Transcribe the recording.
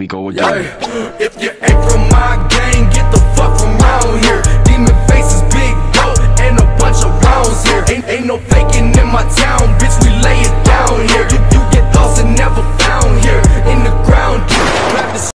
we go again. Yeah. If you ain't from my gang, get the fuck from out here. Demon faces, big dope, and a bunch of rounds here. Ain't, ain't no faking in my town.